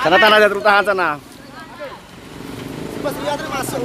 Sana tanah ada terutah sana. Mas lihat masuk.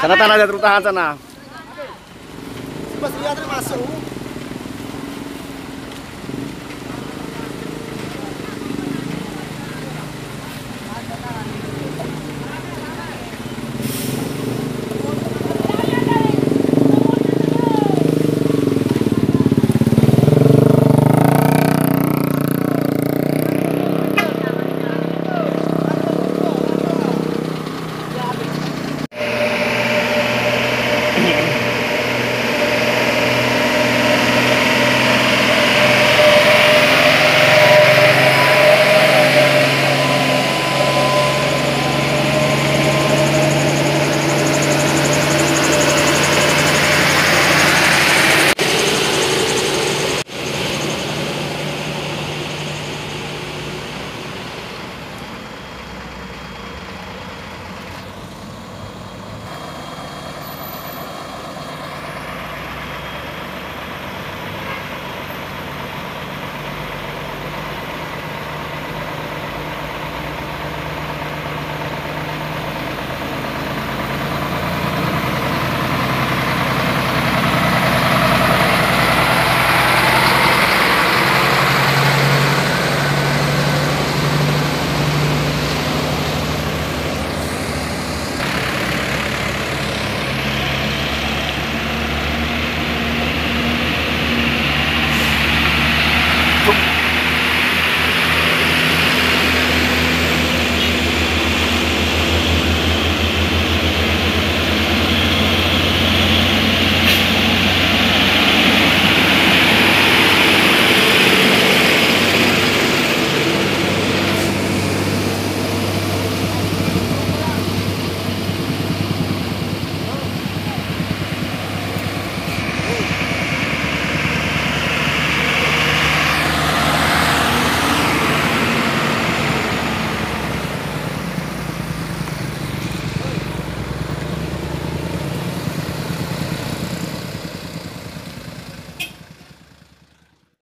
Sana tanah ada terutahan sana. Mas lihat masuk.